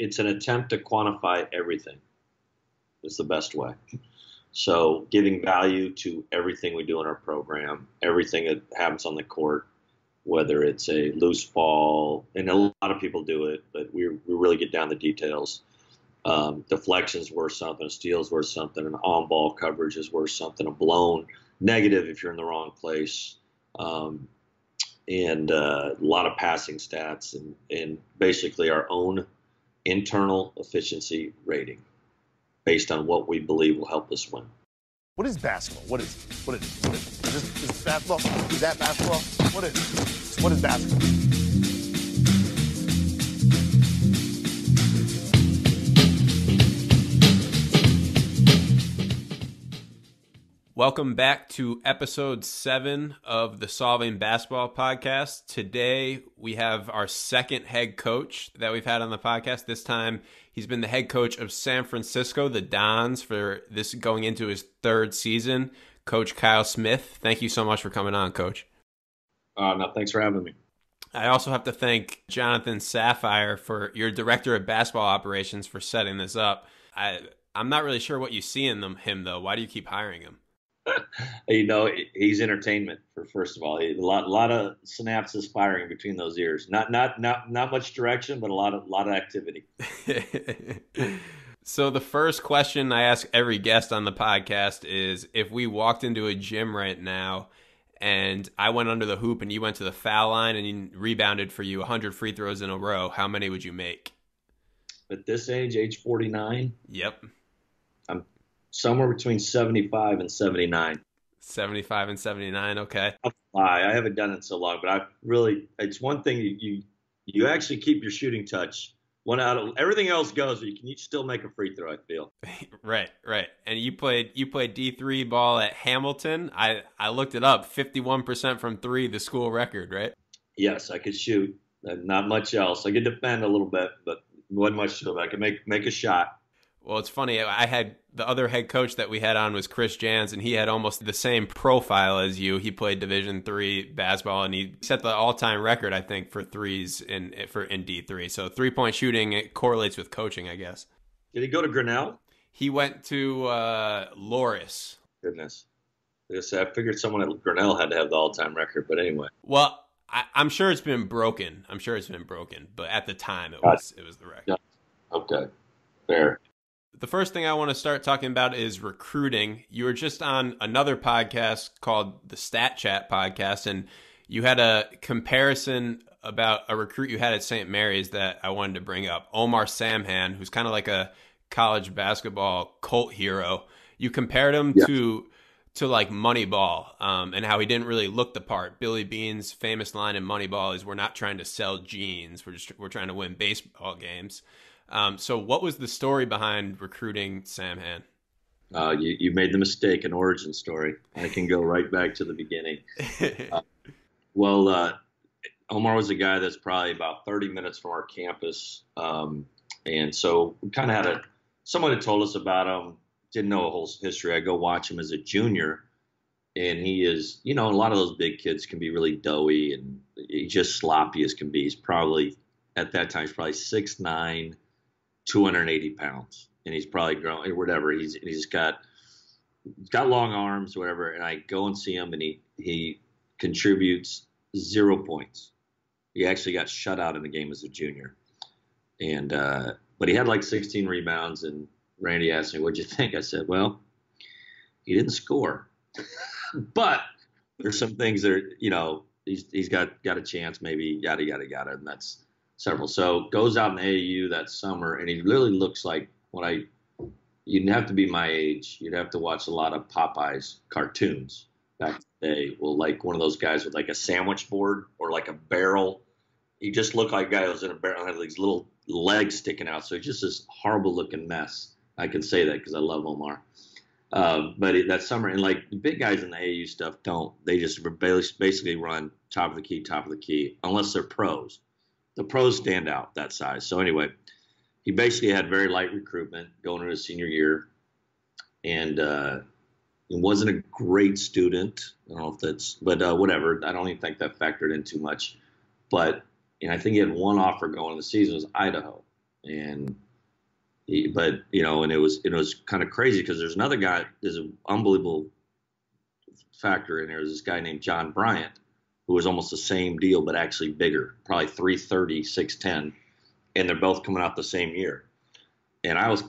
it's an attempt to quantify everything. Is the best way. So giving value to everything we do in our program, everything that happens on the court, whether it's a loose ball, and a lot of people do it, but we, we really get down the details. Um, deflections worth something, a steal's worth something, an on ball coverage is worth something, a blown negative if you're in the wrong place, um, and uh, a lot of passing stats, and, and basically our own internal efficiency rating based on what we believe will help us win. What is basketball? What is what is what is, is, this, is this basketball? Is that basketball? What is what is basketball? Welcome back to episode seven of the Solving Basketball podcast. Today we have our second head coach that we've had on the podcast. This time he's been the head coach of San Francisco, the Dons, for this going into his third season. Coach Kyle Smith, thank you so much for coming on, Coach. Uh, no, thanks for having me. I also have to thank Jonathan Safir for your director of basketball operations for setting this up. I I'm not really sure what you see in them, him though. Why do you keep hiring him? you know, he's entertainment for first of all. A lot, lot of synapses firing between those ears. Not, not, not, not much direction, but a lot of, lot of activity. so the first question I ask every guest on the podcast is: If we walked into a gym right now, and I went under the hoop, and you went to the foul line, and you rebounded for you 100 free throws in a row, how many would you make? At this age, age 49. Yep somewhere between 75 and 79. 75 and 79, okay. I haven't done it so long, but I really, it's one thing you, you, you actually keep your shooting touch. One out of everything else goes, but you can you still make a free throw. I feel. right, right. And you played you played D three ball at Hamilton. I I looked it up. Fifty one percent from three, the school record, right? Yes, I could shoot. Not much else. I could defend a little bit, but wasn't much to it. I could make make a shot. Well, it's funny. I had the other head coach that we had on was Chris Jans, and he had almost the same profile as you. He played Division three basketball, and he set the all-time record, I think, for threes in for in D three. So three-point shooting it correlates with coaching, I guess. Did he go to Grinnell? He went to uh, Loras. Goodness, I figured someone at Grinnell had to have the all-time record, but anyway. Well, I, am sure it's been broken. I'm sure it's been broken, but at the time it was it was the record. Yeah. Okay, fair. The first thing I want to start talking about is recruiting. You were just on another podcast called the Stat Chat podcast, and you had a comparison about a recruit you had at St. Mary's that I wanted to bring up. Omar Samhan, who's kind of like a college basketball cult hero. You compared him yeah. to to like Moneyball, um, and how he didn't really look the part. Billy Beane's famous line in Moneyball is, "We're not trying to sell jeans. We're just we're trying to win baseball games." Um, so, what was the story behind recruiting Samhan? Uh, you, you made the mistake, an origin story. I can go right back to the beginning. Uh, well, uh, Omar was a guy that's probably about 30 minutes from our campus. Um, and so we kind of had a, someone had told us about him, didn't know a whole history. I go watch him as a junior, and he is, you know, a lot of those big kids can be really doughy and he's just sloppy as can be. He's probably, at that time, he's probably six nine 280 pounds, and he's probably grown or whatever. He's he's got got long arms, whatever. And I go and see him, and he he contributes zero points. He actually got shut out in the game as a junior, and uh, but he had like 16 rebounds. And Randy asked me, "What'd you think?" I said, "Well, he didn't score, but there's some things that are, you know he's he's got got a chance, maybe yada yada yada, and that's." Several. So goes out in the AAU that summer, and he really looks like what I. You'd have to be my age. You'd have to watch a lot of Popeyes cartoons back in the day. Well, like one of those guys with like a sandwich board or like a barrel. He just looked like a guy who was in a barrel and had these little legs sticking out. So just this horrible looking mess. I can say that because I love Omar. Uh, but it, that summer, and like the big guys in the AU stuff don't. They just basically run top of the key, top of the key, unless they're pros the pros stand out that size. So anyway, he basically had very light recruitment going into his senior year, and uh, he wasn't a great student. I don't know if that's, but uh, whatever. I don't even think that factored in too much. But and I think he had one offer going in the season was Idaho, and he, but you know, and it was it was kind of crazy because there's another guy. There's an unbelievable factor in there. There's this guy named John Bryant who was almost the same deal but actually bigger, probably 330, 610, and they're both coming out the same year. And I was,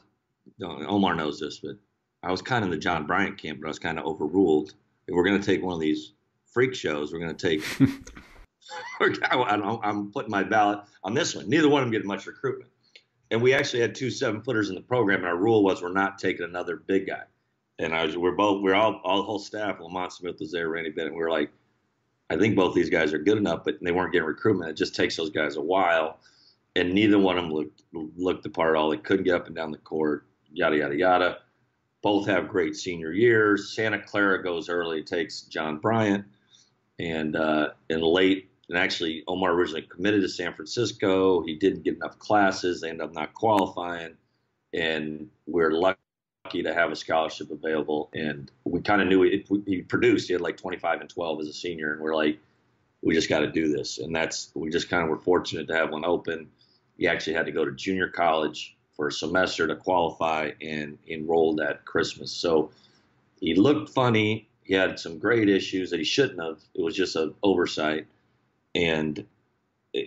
uh, Omar knows this, but I was kind of in the John Bryant camp, but I was kind of overruled. If we're going to take one of these freak shows, we're going to take. I'm putting my ballot on this one. Neither one of them getting much recruitment. And we actually had two seven footers in the program, and our rule was we're not taking another big guy. And I was, we're both, we're all, all the whole staff. Lamont Smith was there, Randy Bennett. We were like, I think both these guys are good enough, but they weren't getting recruitment. It just takes those guys a while, and neither one of them looked looked the part at all. They couldn't get up and down the court. Yada yada yada. Both have great senior years. Santa Clara goes early, takes John Bryant, and uh, and late. And actually, Omar originally committed to San Francisco. He didn't get enough classes. They ended up not qualifying, and we're lucky lucky to have a scholarship available. And we kind of knew it, he produced. He had like 25 and 12 as a senior, and we're like, we just got to do this. And that's we just kind of were fortunate to have one open. He actually had to go to junior college for a semester to qualify and enrolled at Christmas. So he looked funny. He had some great issues that he shouldn't have. It was just an oversight, and eh,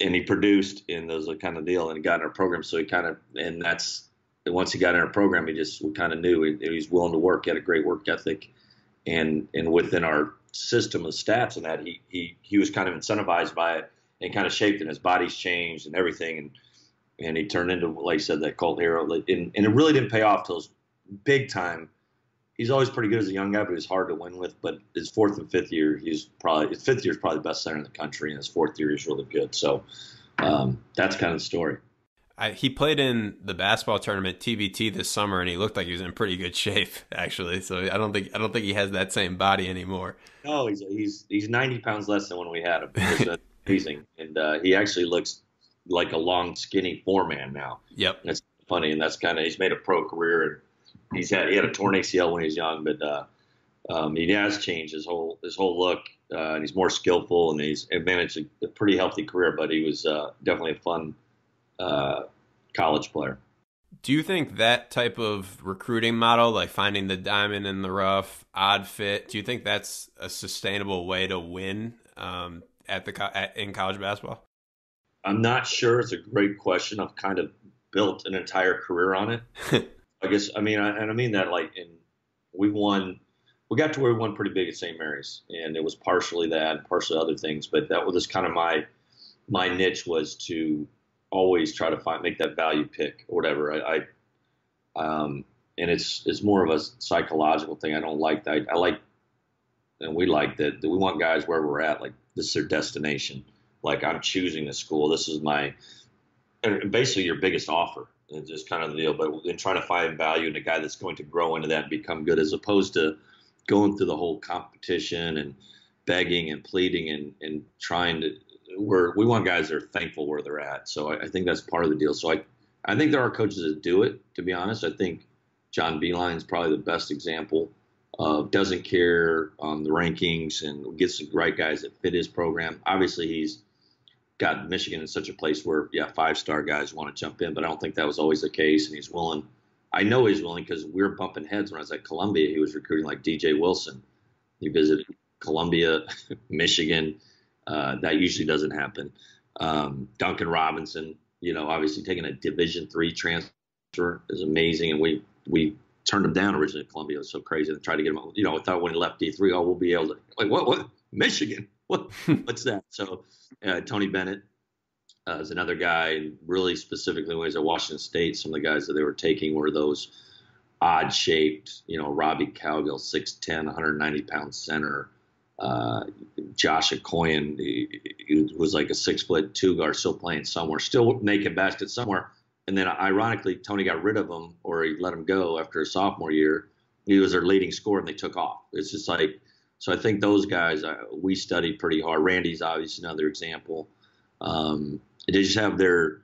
and he produced, and those a kind of deal, and got in our program. So he kind of, and that's once he got in our program, he just we kind of knew he, he, was willing to work. He had a great work ethic, and and within our system of stats and that he he he was kind of incentivized by it and kind of shaped, and his body's changed and everything, and and he turned into like I said that cult hero, and, and it really didn't pay off till his big time. He's always pretty good as a young guy, but he's hard to win with. But his fourth and fifth year, he's probably his fifth year is probably the best center in the country, and his fourth year is really good. So um, that's kind of the story. I, he played in the basketball tournament TBT this summer, and he looked like he was in pretty good shape, actually. So I don't think I don't think he has that same body anymore. No, he's he's he's ninety pounds less than when we had him. Amazing, and uh, he actually looks like a long, skinny four man now. Yep, and it's funny, and that's kind of he's made a pro career, and he's had he had a torn ACL when he was young, but uh, um, he has changed his whole his whole look, uh, and he's more skillful, and he's managed a, a pretty healthy career. But he was uh, definitely a fun uh, college player. Do you think that type of recruiting model, like finding the diamond in the rough, odd fit, do you think that's a sustainable way to win um, at the at, in college basketball? I'm not sure. It's a great question. I've kind of built an entire career on it. I guess I mean, I, and I mean that like in we won. We got to where we won pretty big at St. Mary's, and it was partially that, partially other things. But that was kind of my my niche was to always try to find make that value pick or whatever. I, I um, and it's it's more of a psychological thing. I don't like that. I, I like, and we like that, that. We want guys where we're at. Like this is their destination. Like I'm choosing the school. This is my, and basically your biggest offer. It's just kind of the deal. But in trying to find value in a guy that's going to grow into that and become good, as opposed to going through the whole competition and begging and pleading and, and trying to we're we want guys that are thankful where they're at. So I, I, think that's part of the deal. So I I think there are coaches that do it. To be honest, I think John Beilein is probably the best example. of doesn't care on the rankings and gets the right guys that fit his program. Obviously, he's got Michigan in such a place where yeah, five star guys want to jump in, but I don't think that was always the case. And he's willing. I know he's willing because we were bumping heads when I was at Columbia. He was recruiting like DJ Wilson. He visited Columbia, Michigan uh, that usually doesn't happen. Um, Duncan Robinson, you know, obviously taking a Division three transfer is amazing, and we we turned him down originally at Columbia. It was so crazy to try to get him. You know, I thought when he left D three, oh, we'll be able to like what what Michigan, what what's that? So uh, Tony Bennett uh, is another guy, and really specifically when he was at Washington State, some of the guys that they were taking were those odd shaped, you know, Robbie Cowgill, 6'10", 190 pound center uh, Josh he, was like a six foot two guard, still playing somewhere, still making baskets somewhere. And then, ironically, Tony got rid of him, or he let him go after his sophomore year. He was their leading scorer, and they took off. It's just like, so I think those guys uh, we studied pretty hard. Randy's obviously another example. Um, they just have their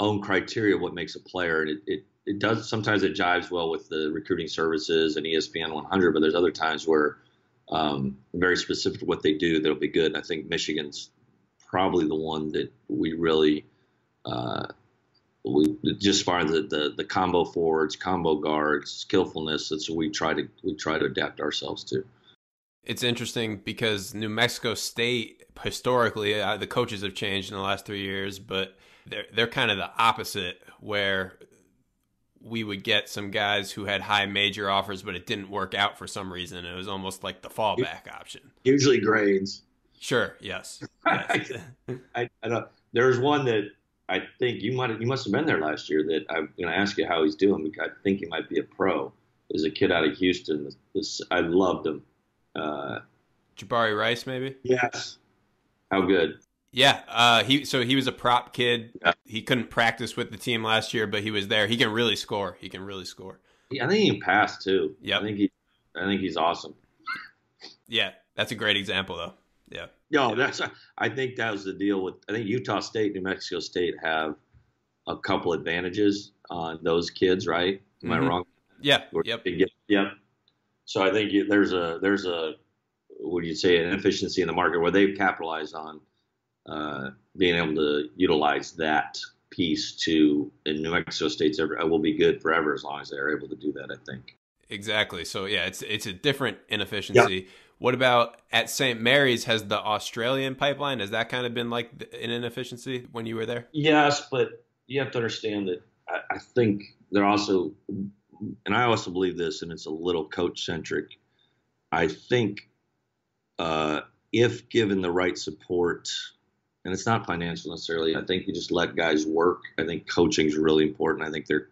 own criteria of what makes a player, and it, it it does sometimes it jives well with the recruiting services and ESPN 100, but there's other times where um, very specific to what they do that'll be good. I think Michigan's probably the one that we really uh, we just far the, the, the combo forwards, combo guards, skillfulness. That's what we try to we try to adapt ourselves to. It's interesting because New Mexico State historically uh, the coaches have changed in the last three years, but they're they're kind of the opposite where we would get some guys who had high major offers, but it didn't work out for some reason. It was almost like the fallback option. Usually grades. Sure. Yes. yes. I, I know. There's one that I think you might you must have been there last year. That I'm going to ask you how he's doing because I think he might be a pro. There's a kid out of Houston. This, I loved him. Uh, Jabari Rice, maybe. Yes. How good? Yeah, uh, he so he was a prop kid. Yeah. He couldn't practice with the team last year, but he was there. He can really score. He can really score. Yeah, I think he can pass too. Yeah, I think he, I think he's awesome. Yeah, that's a great example though. Yeah. No, that's. I think that was the deal with. I think Utah State, New Mexico State have a couple advantages on those kids, right? Am mm-hmm. I wrong? Yeah. Yep. Get, yep. So I think there's a there's a what do you say an efficiency in the market where they've capitalized on uh, being able to utilize that piece to in New Mexico State's ever will be good forever as long as they're able to do that. I think. Exactly. So yeah, it's it's a different inefficiency. Yep. What about at St. Mary's? Has the Australian pipeline has that kind of been like an inefficiency when you were there? Yes, but you have to understand that I, I think they're also, and I also believe this, and it's a little coach centric. I think uh, if given the right support and it's not financial necessarily. I think you just let guys work. I think coaching is really important. I think they're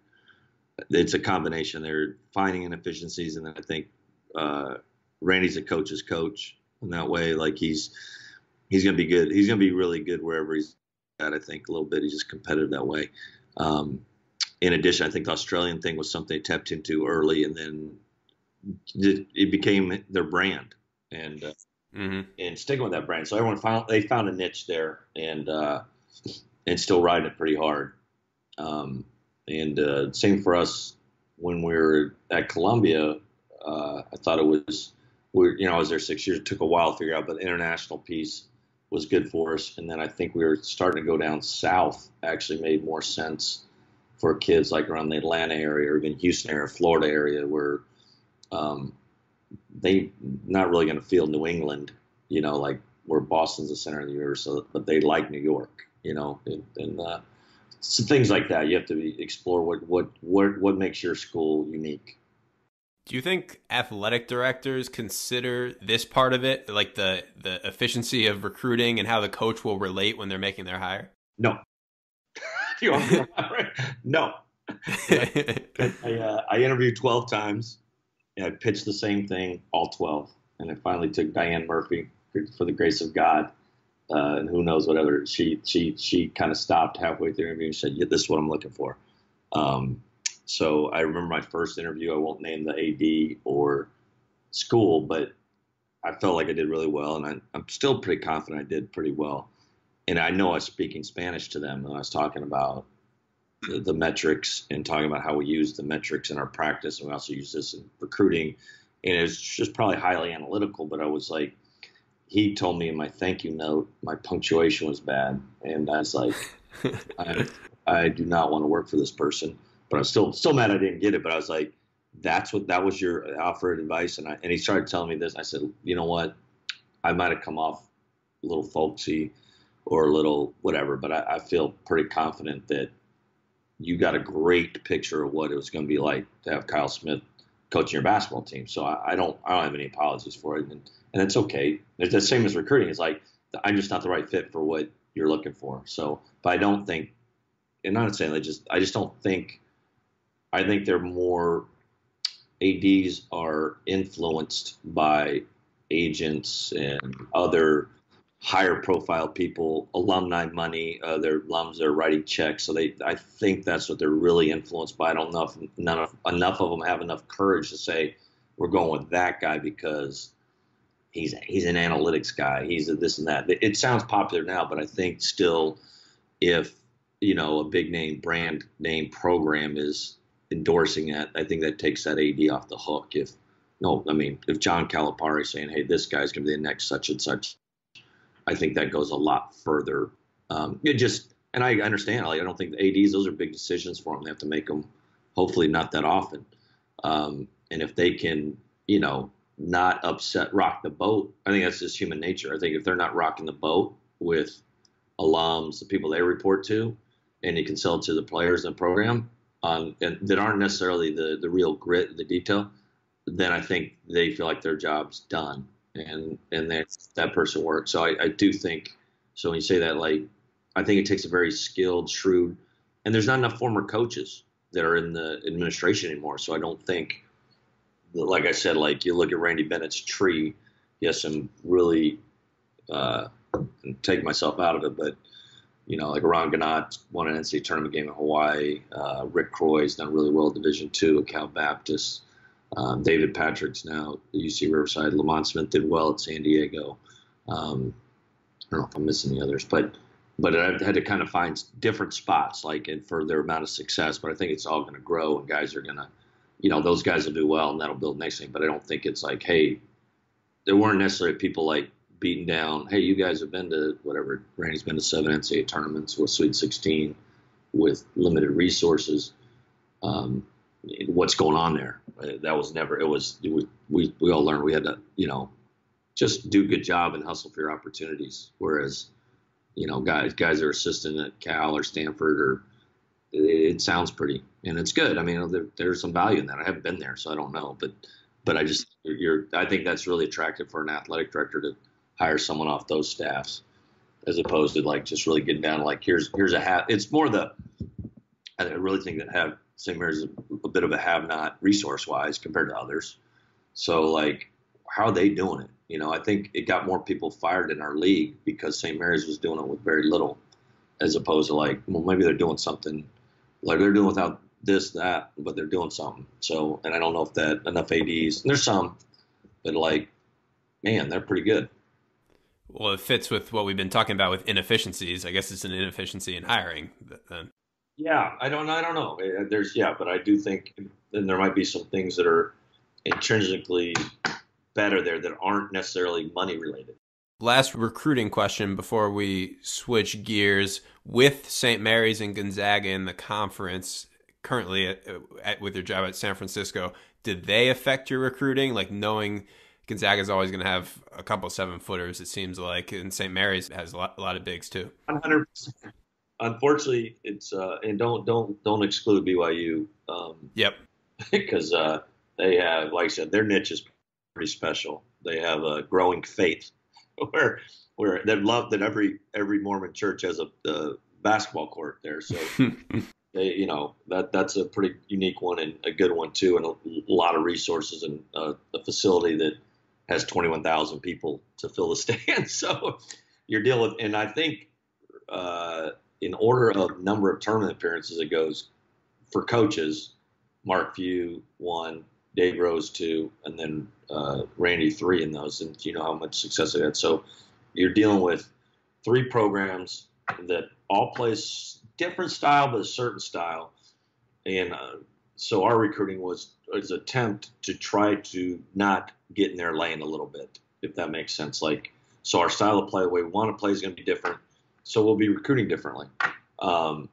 it's a combination. They're finding inefficiencies, and I think uh, Randy's a coach's coach in that way. Like he's he's gonna be good. He's gonna be really good wherever he's at. I think a little bit. He's just competitive that way. Um, in addition, I think the Australian thing was something they tapped into early, and then it, it became their brand. And uh, mm-hmm. and sticking with that brand. So everyone found they found a niche there and uh, and still riding it pretty hard. Um, and uh, same for us when we were at Columbia. Uh, I thought it was we you know I was there six years. It took a while to figure out, but the international piece was good for us. And then I think we were starting to go down south. Actually, made more sense for kids like around the Atlanta area or even Houston area, Florida area, where um, they not really going to feel New England, you know, like where Boston's the center of the universe, so, but they like New York, you know, and, and uh, so things like that. You have to be, explore what, what what what makes your school unique. Do you think athletic directors consider this part of it, like the the efficiency of recruiting and how the coach will relate when they're making their hire? No. no. I, I, uh, I interviewed twelve times. I pitched the same thing all 12. And I finally took Dianne Murphy for the grace of God. Uh, and who knows whatever she she she kind of stopped halfway through the interview and said, "Yeah, this is what I'm looking for." Um, so I remember my first interview. I won't name the AD or school, but I felt like I did really well, and I, I'm still pretty confident I did pretty well. And I know I was speaking Spanish to them, and I was talking about the, the, metrics and talking about how we use the metrics in our practice. And we also use this in recruiting. And it's just probably highly analytical, but I was like, he told me in my thank you note, my punctuation was bad. And I was like, I, I do not want to work for this person. But I'm still still mad I didn't get it. But I was like, that's what that was your offer of advice. And I, and he started telling me this. I said, you know what? I might have come off a little folksy or a little whatever, but I, I feel pretty confident that you got a great picture of what it was going to be like to have Kyle Smith coaching your basketball team. So I, I don't I don't have any apologies for it, and and it's okay. It's the same as recruiting. It's like I'm just not the right fit for what you're looking for. So, but I don't think, and not saying I just I just don't think. I think they're more ads are influenced by agents and other higher profile people, alumni money. Uh, their alums are writing checks, so they. I think that's what they're really influenced by. I don't know if none of enough of them have enough courage to say we're going with that guy because he's he's an analytics guy. He's a this and that. It sounds popular now, but I think still, if you know a big name brand name program is endorsing that, I think that takes that AD off the hook. If no, I mean, if John Calipari saying, "Hey, this guy's going to be the next such and such," I think that goes a lot further. Um, it just and I understand. Like I don't think the ads those are big decisions for them. They have to make them. Hopefully, not that often. Um, and if they can, you know, not upset rock the boat, I think that's just human nature. I think if they're not rocking the boat with alums, the people they report to, and you can sell to the players in the program, um, and that aren't necessarily the the real grit, the detail, then I think they feel like their job's done, and and that that person works. So I, I do think. So when you say that, like, I think it takes a very skilled, shrewd, and there's not enough former coaches that are in the administration anymore. So I don't think, like I said, like you look at Randy Bennett's tree, he some really, uh, take myself out of it, but you know, like Eran Ganot won an NCAA tournament game in Hawaii. Uh, Rick Croy's done really well at Division two at Cal Baptist. Um, David Patrick's now at UC Riverside. Lamont Smith did well at San Diego. Um, I don't know if I'm missing the others, but but I've had to kind of find different spots, like and for their amount of success. But I think it's all going to grow, and guys are going to, you know, those guys will do well, and that'll build next thing. But I don't think it's like, hey, there weren't necessarily people like beating down. Hey, you guys have been to whatever. Randy's been to seven NCAA tournaments with Sweet 16, with limited resources. Um, what's going on there? Uh, that was never. It was we, we we all learned we had to you know just do a good job and hustle for your opportunities. Whereas you know guys guys are assistant at Cal or Stanford or it, it sounds pretty and it's good. I mean there, there's some value in that. I haven't been there so I don't know, but but I just you're I think that's really attractive for an athletic director to hire someone off those staffs as opposed to like just really getting down like here's here's a hat. It's more the I really think that have St. Mary's a, a bit of a have not resource wise compared to others. So like how are they doing it? You know, I think it got more people fired in our league because St. Mary's was doing it with very little, as opposed to like, well, maybe they're doing something like they're doing without this, that, but they're doing something. So, and I don't know if that enough ads. there's some, but like, man, they're pretty good. Well, it fits with what we've been talking about with inefficiencies. I guess it's an inefficiency in hiring. Yeah, I don't. I don't know. Uh, there's yeah, but I do think, and there might be some things that are intrinsically better there that aren't necessarily money related. Last recruiting question before we switch gears with St. Mary's and Gonzaga in the conference currently at, at, with your job at San Francisco. Did they affect your recruiting? Like knowing Gonzaga is always going to have a couple seven footers, it seems like, and St. Mary's has a lot, a lot of bigs too. 100. Unfortunately, it's uh, and don't don't don't exclude BYU. Um, yep. Because uh, they have, like I said, their niche is pretty special. They have a growing faith where where they love that every every Mormon church has a, a basketball court there. So they, you know, that that's a pretty unique one and a good one too, and a, a lot of resources and uh, a facility that has 21,000 people to fill the stands. So you're dealing with, and I think uh, in order of number of tournament appearances, it goes for coaches. Mark Few one, Dave Rose two, and then uh, Randy three in those, and you know how much success they had. So you're dealing with three programs that all play different style, but a certain style, and uh, so our recruiting was was attempt to try to not get in their lane a little bit, if that makes sense. Like so, our style of play, the way we want to play, is going to be different. So we'll be recruiting differently. Um,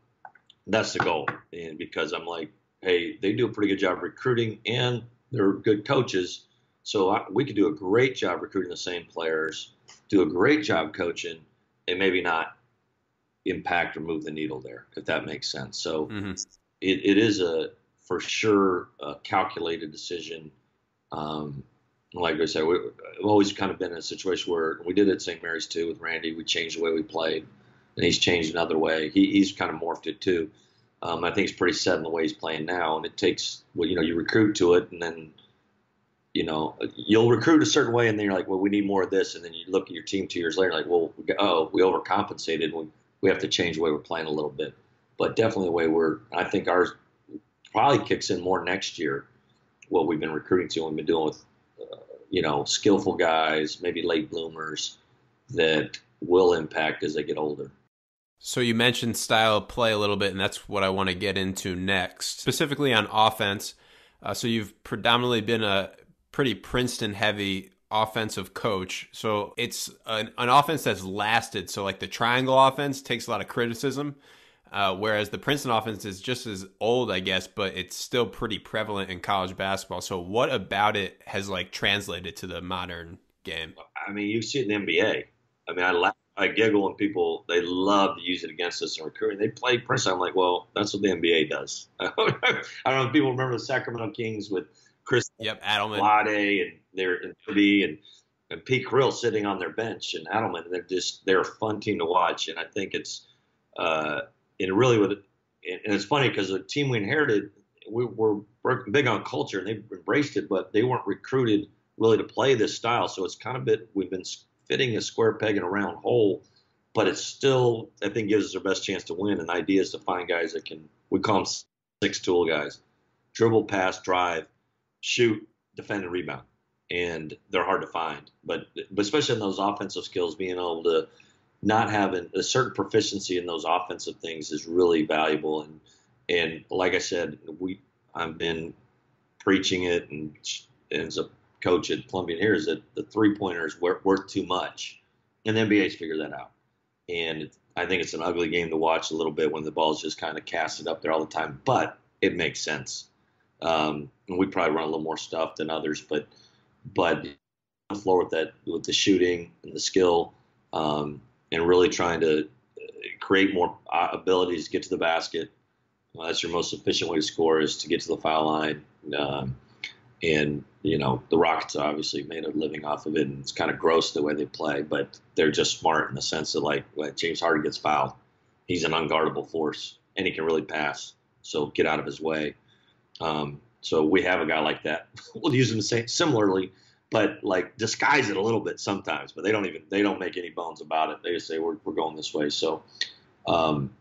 that's the goal, and because I'm like hey, they do a pretty good job recruiting and they're good coaches. So I, we could do a great job recruiting the same players, do a great job coaching, and maybe not impact or move the needle there, if that makes sense. So mm-hmm. it, it is a for sure a calculated decision. Um, like I said, we, have always kind of been in a situation where we did it at St. Mary's too with Randy. We changed the way we played, and he's changed another way. He, he's kind of morphed it too. Um, I think he's pretty set in the way he's playing now, and it takes well, you know, you recruit to it, and then you know you'll recruit a certain way, and then you're like, well, we need more of this, and then you look at your team two years later, like, well, oh, we overcompensated. We we have to change the way we're playing a little bit, but definitely the way we're. I think ours probably kicks in more next year. What we've been recruiting to, we've been doing with, you know, skillful guys, maybe late bloomers that will impact as they get older. So you mentioned style of play a little bit, and that's what I want to get into next, specifically on offense. Uh, so you've predominantly been a pretty Princeton heavy offensive coach. So it's an, an offense that's lasted. So like the triangle offense takes a lot of criticism. Uh, whereas the Princeton offense is just as old, I guess, but it's still pretty prevalent in college basketball. So, what about it has like translated to the modern game? I mean, you see it in the NBA. I mean, I laugh, I giggle when people they love to use it against us in recruiting. They play Princeton. I'm like, well, that's what the NBA does. I don't know if people remember the Sacramento Kings with Chris yep, Adelman, Vlade, and they're and and and Pete Carril sitting on their bench and Adelman. And they're just they're a fun team to watch. And I think it's. Uh, and really with and it's funny because the team we inherited, we were big on culture and they embraced it, but they weren't recruited really to play this style. So it's kind of bit we've been fitting a square peg in a round hole, but it still I think gives us our best chance to win. And the idea is to find guys that can we call them six tool guys, dribble, pass, drive, shoot, defend, and rebound. And they're hard to find, but but especially in those offensive skills, being able to not having a certain proficiency in those offensive things is really valuable. And and like I said, we I've been preaching it, and, as a coach at Columbia here is that the three pointers worth, worth too much, and the NBA's figured that out. And I think it's an ugly game to watch a little bit when the ball's just kind of casted up there all the time, but it makes sense. Um, and we probably run a little more stuff than others, but but the floor with that with the shooting and the skill. Um, and really trying to uh, create more uh, abilities to get to the basket. That's your most efficient way to score is to get to the foul line. Um, and you know the Rockets obviously made a living off of it, and it's kind of gross the way they play, but they're just smart in the sense that like when James Harden gets fouled, he's an unguardable force, and he can really pass. So get out of his way. Um, so we have a guy like that. we'll use him similarly but like disguise it a little bit sometimes. But they don't even they don't make any bones about it. They just say we're we're going this way. So um,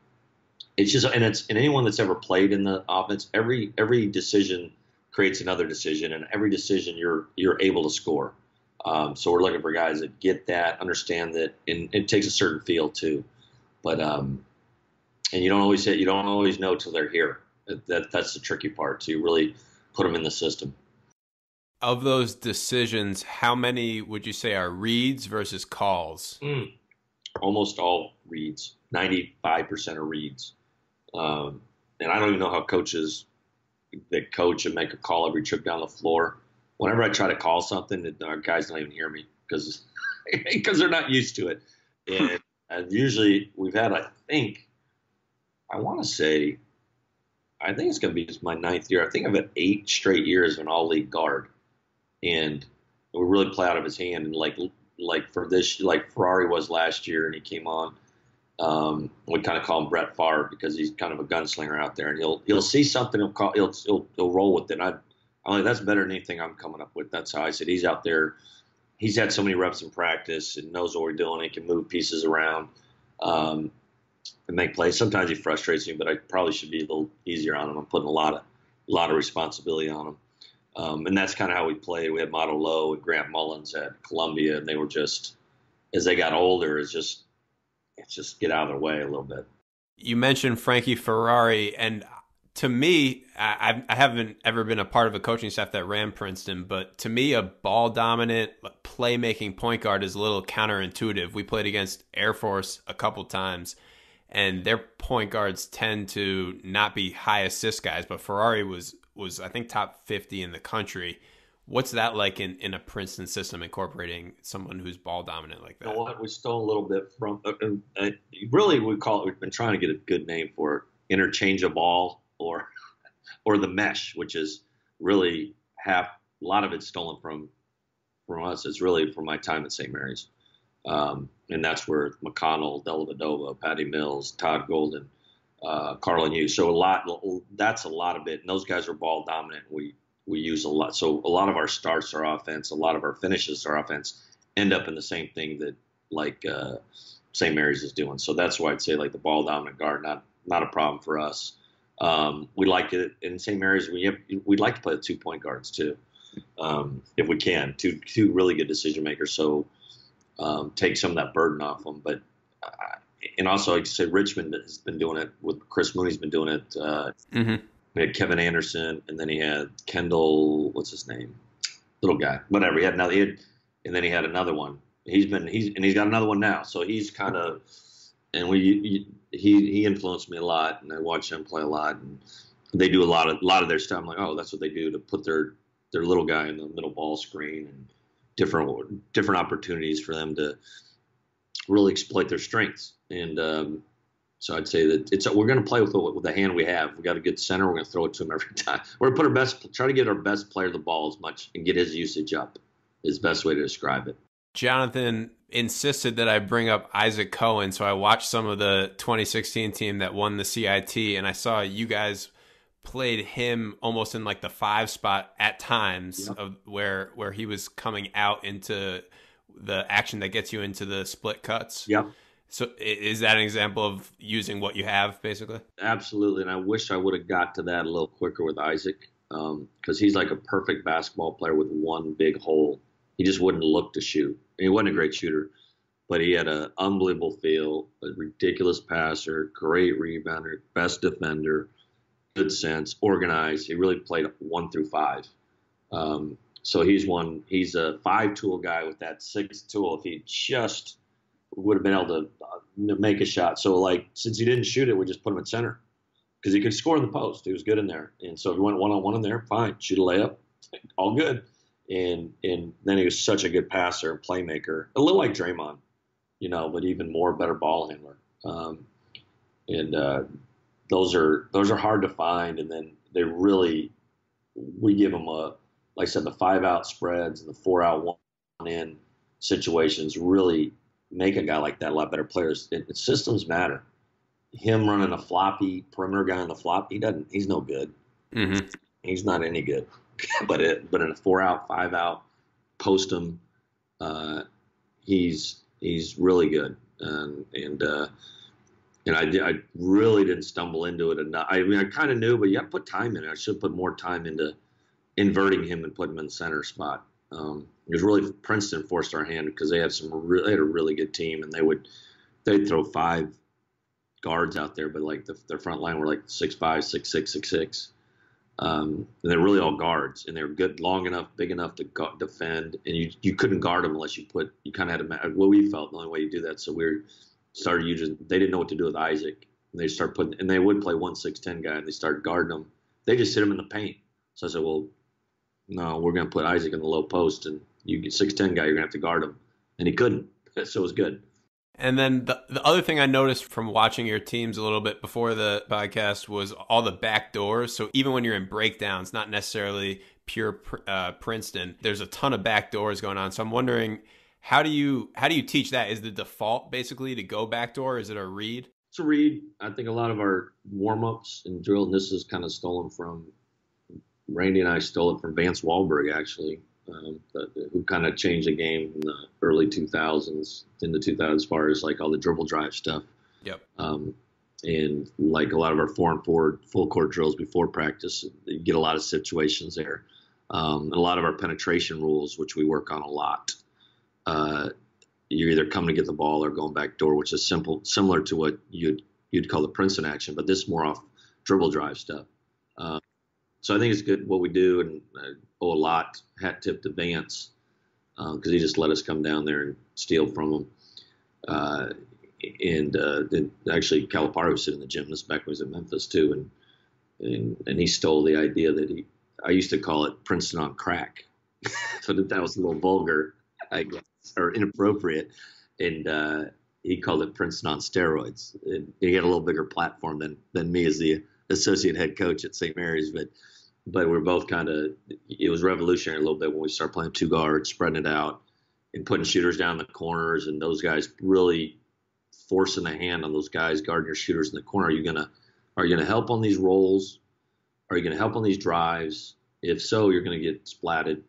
it's just and it's and anyone that's ever played in the offense, every every decision creates another decision, and every decision you're you're able to score. Um, so we're looking for guys that get that, understand that, and it takes a certain feel too. But um, and you don't always say you don't always know till they're here. That that's the tricky part to really put them in the system of those decisions, how many would you say are reads versus calls? Mm, almost all reads. Ninety-five percent are reads. Um, and I don't even know how coaches that coach and make a call every trip down the floor. Whenever I try to call something, our guys don't even hear me because because they're not used to it. And, and usually we've had, I think, I want to say, I think it's going to be my ninth year. I think I've had eight straight years of an all league guard and we really play out of his hand. And like like for this, like Ferrari was last year, and he came on. Um, we kind of call him Brett Favre because he's kind of a gunslinger out there, and he'll he'll see something, he'll call, he'll he'll, he'll roll with it. I, I'm like, that's better than anything I'm coming up with. That's how I said he's out there. He's had so many reps in practice and knows what we're doing. He can move pieces around um, and make plays. Sometimes he frustrates me, but I probably should be a little easier on him. I'm putting a lot of a lot of responsibility on him. Um, and that's kind of how we played. We had Maodo Lo and Grant Mullins at Columbia, and they were just as they got older, it's just it's just get out of their way a little bit. You mentioned Frankie Ferrari, and to me, I, I haven't ever been a part of a coaching staff that ran Princeton, but to me, a ball dominant, playmaking point guard is a little counterintuitive. We played against Air Force a couple times, and their point guards tend to not be high assist guys, but Ferrari was was I think top 50 in the country. What's that like in, in a Princeton system incorporating someone who's ball dominant like that? You know what? We stole a little bit from, uh, uh, really, we call it, we've been trying to get a good name for it, interchangeable or, or the mesh, which is really half, a lot of it's stolen from, from us. It's really from my time at St. Mary's. Um, and that's where McConnell, Dellavedova, Patty Mills, Todd Golden, uh, Carlin Hughes. So a lot, that's a lot of it. And those guys are ball dominant. We we use a lot. So a lot of our starts are offense. A lot of our finishes are offense. End up in the same thing that like uh, St. Mary's is doing. So that's why I'd say like the ball dominant guard, not not a problem for us. Um, we like it in St. Mary's. We have, we'd like to play the two point guards too, um, if we can. Two two really good decision makers. So um, take some of that burden off them. But uh, and also, like I said, Richmond has been doing it with Chris Mooney's been doing it. Uh, mm-hmm. We had Kevin Anderson, and then he had Kendall. What's his name? Little guy, whatever. He had now he had and then he had another one. He's been he's and he's got another one now. So he's kind of and we he he influenced me a lot, and I watch him play a lot, and they do a lot of a lot of their stuff. I'm like, oh, that's what they do to put their their little guy in the middle ball screen and different different opportunities for them to really exploit their strengths. And um, so I'd say that it's we're going to play with the, with the hand we have. We got a good center. We're going to throw it to him every time. We're going to put our best, try to get our best player the ball as much and get his usage up. Is best way to describe it. Jonathan insisted that I bring up Isaac Cohen, so I watched some of the 2016 team that won the CIT, and I saw you guys played him almost in like the five spot at times of where where he was coming out into the action that gets you into the split cuts. Yep. So is that an example of using what you have, basically? Absolutely, and I wish I would have got to that a little quicker with Isaac, because um, he's like a perfect basketball player with one big hole. He just wouldn't look to shoot. He wasn't a great shooter, but he had an unbelievable feel, a ridiculous passer, great rebounder, best defender, good sense, organized. He really played one through five. Um, so he's one. He's a five tool guy with that six tool. If he just would have been able to uh, make a shot. So like since he didn't shoot it, we just put him at center because he could score in the post. He was good in there, and so if he went one on one in there, fine, shoot a layup, all good. And and then he was such a good passer and playmaker, a little like Draymond, you know, but even more better ball handler. Um, and uh, those are those are hard to find, and then they really we give them a like I said the five out spreads and the four out one in situations really make a guy like that a lot better players. It, systems matter. Him running a floppy perimeter guy on the flop, he doesn't. He's no good. Mm-hmm. He's not any good. but it, but in a four out, five out, post him, uh, he's he's really good. And and uh, and I, I really didn't stumble into it enough. I mean, I kind of knew, but you to put time in it. I should put more time into inverting him and put him in the center spot. Um, it was really Princeton forced our hand because they had some they had a really good team and they would they'd throw five guards out there, but like the, their front line were like six five, six six, six six. Um, and they're really all guards, and they're good, long enough, big enough to defend. And you you couldn't guard them unless you put you kind of had to. Well, we felt the only way you do that. So we started using. They didn't know what to do with Isaac, and they start putting. And they would play one six ten guy, and they started guarding him. They just hit him in the paint. So I said, well, no, we're going to put Isaac in the low post, and you get six ten guy, you're going to have to guard him, and he couldn't. So it was good. And then the the other thing I noticed from watching your teams a little bit before the podcast was all the back doors. So even when you're in breakdowns, not necessarily pure uh, Princeton, there's a ton of back doors going on. So I'm wondering how do you how do you teach that? Is the default basically to go back door? Is it a read? It's a read. I think a lot of our warm ups and drill, and this is kind of stolen from Randy and I stole it from Vance Walberg actually, um, who kind of changed the game in the early 2000s, in the 2000s, as far as like all the dribble drive stuff. Yep. Um, and like a lot of our four and four full court drills before practice, you get a lot of situations there. Um, and a lot of our penetration rules, which we work on a lot. Uh, you're either coming to get the ball or going back door, which is simple, similar to what you'd you'd call the Princeton action, but this is more off dribble drive stuff. Uh, so I think it's good what we do, and I owe a lot hat tip to Vance because uh, he just let us come down there and steal from him. Uh, and uh, then actually Calipari was sitting in the gym. This back when he was at Memphis too, and and and he stole the idea that he. I used to call it Princeton on crack, so that that was a little vulgar, I guess, or inappropriate, and uh, he called it Princeton on steroids. And he had a little bigger platform than than me as the associate head coach at St. Mary's, but but we're both kind of it was revolutionary a little bit when we started playing two guards, spreading it out, and putting shooters down the corners, and those guys really forcing the hand on those guys guarding your shooters in the corner. Are you gonna are you gonna help on these rolls? Are you gonna help on these drives? If so, you're gonna get splatted.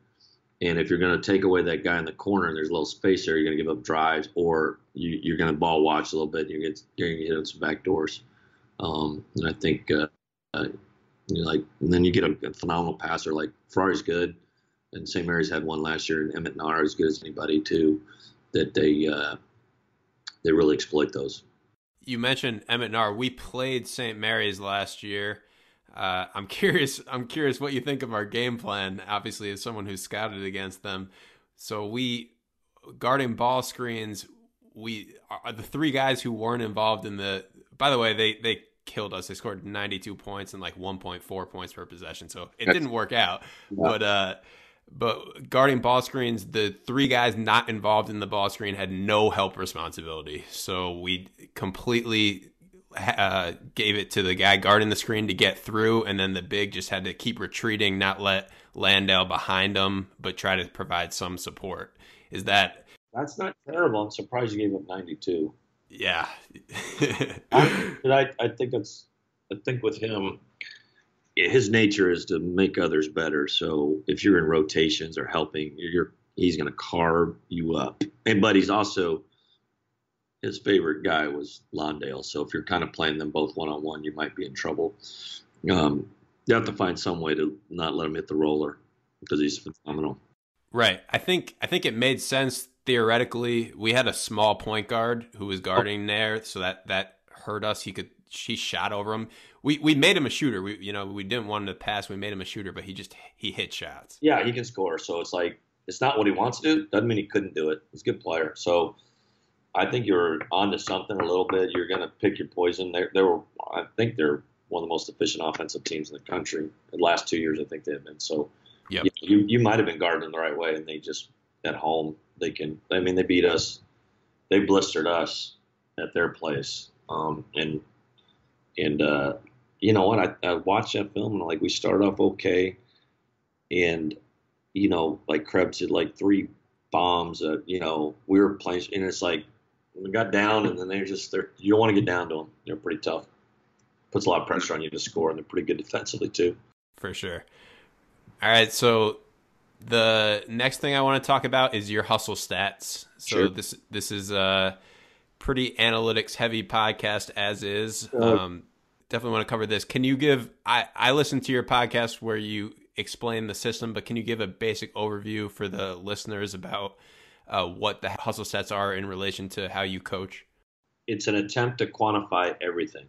And if you're going to take away that guy in the corner and there's a little space there, you're going to give up drives, or you, are going to ball watch a little bit. And you're going to get on some back doors. Um, and I think, uh, uh, you know, like, and then you get a, a, phenomenal passer like Ferrari's good, and St. Mary's had one last year, and Emmett Naar as good as anybody too. That they uh, they really exploit those. You mentioned Emmett Naar. We played St. Mary's last year. Uh, I'm curious. I'm curious what you think of our game plan. Obviously, as someone who's scouted against them, so we guarding ball screens, we are the three guys who weren't involved in the. By the way, they they killed us. They scored 92 points and like 1.4 points per possession, so it didn't work out. Yeah. But uh, but guarding ball screens, the three guys not involved in the ball screen had no help responsibility. So we completely uh, gave it to the guy guarding the screen to get through, and then the big just had to keep retreating, not let Landale behind him, but try to provide some support. Is that? That's not terrible. I'm surprised you gave up 92. Yeah, I, I think it's I think with him, his nature is to make others better. So if you're in rotations or helping, you're he's going to carve you up. And but he's also his favorite guy was Landale. So if you're kind of playing them both one on one, you might be in trouble. Um, you have to find some way to not let him hit the roller because he's phenomenal. Right. I think I think it made sense theoretically. We had a small point guard who was oh. guarding oh. there, so that that hurt us. He could she shot over him. We we made him a shooter. We you know we didn't want him to pass. We made him a shooter, but he just he hit shots. Yeah, he can score. So it's like it's not what he wants to do. Doesn't mean he couldn't do it. He's a good player. So I think you're onto something a little bit. You're going to pick your poison. They they were I think they're one of the most efficient offensive teams in the country. The last two years, I think they've been. So yep. you, you you might have been guarding the right way, and they just at home they can. I mean, they beat us. They blistered us at their place. Um, and and uh, you know what? I, I watched that film and like we started off okay, and you know like Krebs had like three bombs. That, you know we were playing, and it's like we got down, and then they're just they're you don't want to get down to them. They're pretty tough. Puts a lot of pressure on you to score, and they're pretty good defensively too. For sure. All right, so the next thing I want to talk about is your hustle stats. So sure. this this is a pretty analytics heavy podcast as is. Um, definitely want to cover this. Can you give? I I listened to your podcast where you explain the system, but can you give a basic overview for the listeners about uh, what the hustle stats are in relation to how you coach? It's an attempt to quantify everything.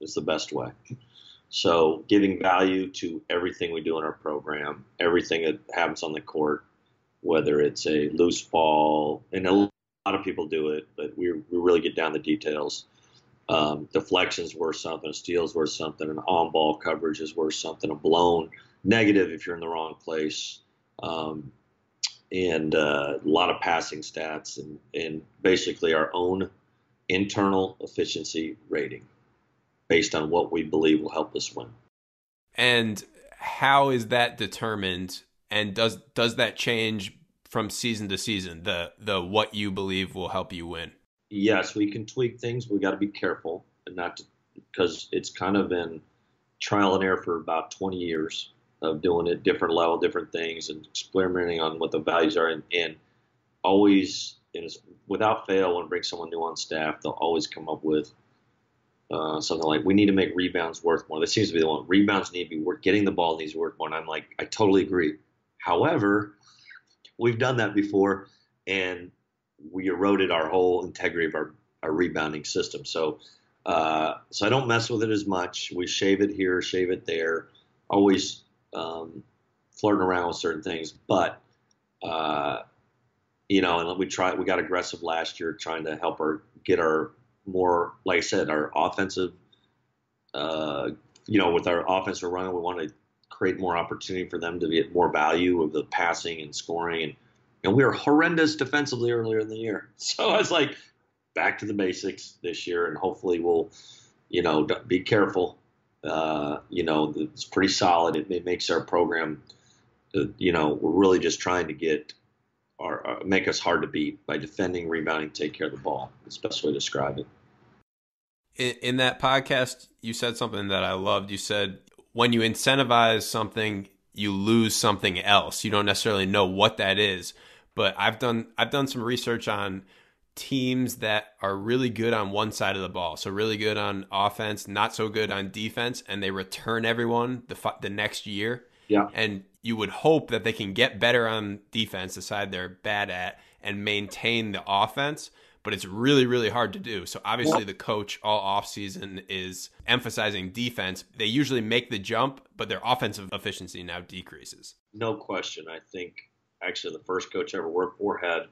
Is the best way. So, giving value to everything we do in our program, everything that happens on the court, whether it's a loose ball, and a lot of people do it, but we, we really get down the details. Um, deflections worth something, steal's worth something, an on ball coverage is worth something, a blown negative if you're in the wrong place, um, and uh, a lot of passing stats, and, and basically our own internal efficiency rating based on what we believe will help us win. And how is that determined? And does does that change from season to season? The the what you believe will help you win. Yes, we can tweak things. We got to be careful and not because it's kind of been trial and error for about 20 years of doing it different level, different things, and experimenting on what the values are, and, and always, and without fail, when bring someone new on staff, they'll always come up with uh, something like we need to make rebounds worth more. This seems to be the one. Rebounds need to be worth getting the ball needs to worth more. And I'm like, I totally agree. However, we've done that before, and we eroded our whole integrity of our, our rebounding system. So, uh, so I don't mess with it as much. We shave it here, shave it there. Always um, flirting around with certain things, but uh, you know, and we try. We got aggressive last year, trying to help our get our more, like I said, our offensive, uh, you know, with our offensive running, we want to create more opportunity for them to get more value of the passing and scoring. And, and we were horrendous defensively earlier in the year. So I was like, back to the basics this year, and hopefully we'll, you know, be careful. Uh, you know, it's pretty solid. It, it makes our program, uh, you know, we're really just trying to get our, uh, make us hard to beat by defending, rebounding, take care of the ball. That's the best way to describe it in, in that podcast, you said something that I loved. You said when you incentivize something, you lose something else. You don't necessarily know what that is. But I've done I've done some research on teams that are really good on one side of the ball. So really good on offense, not so good on defense, and they return everyone the the next year. Yeah. And you would hope that they can get better on defense, the side they're bad at, and maintain the offense but it's really really hard to do so obviously the coach all offseason is emphasizing defense they usually make the jump but their offensive efficiency now decreases no question i think actually the first coach i ever worked for had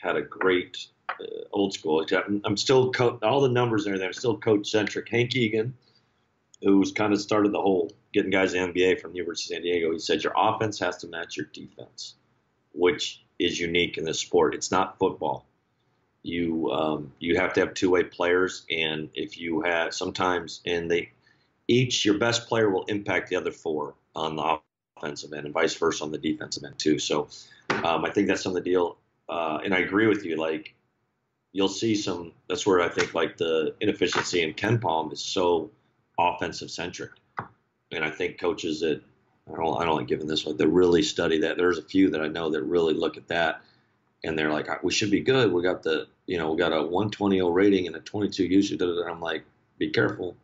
had a great uh, old school. I'm still co- all the numbers are there. I'm still coach centric. Hank Egan, who's kind of started the whole getting guys in the NBA from the University of San Diego. He said your offense has to match your defense, which is unique in this sport. It's not football. You um, you have to have two way players, and if you have sometimes and they each your best player will impact the other four on the offensive end, and vice versa on the defensive end too. So um, I think that's some of the deal. Uh, and I agree with you. Like you'll see some. That's where I think like the inefficiency in KenPom is so offensive centric, and I think coaches that I don't I don't like giving this one that really study that. There's a few that I know that really look at that, and they're like, we should be good. We got the you know we got a 120 rating and a 22 usage. I'm like, be careful.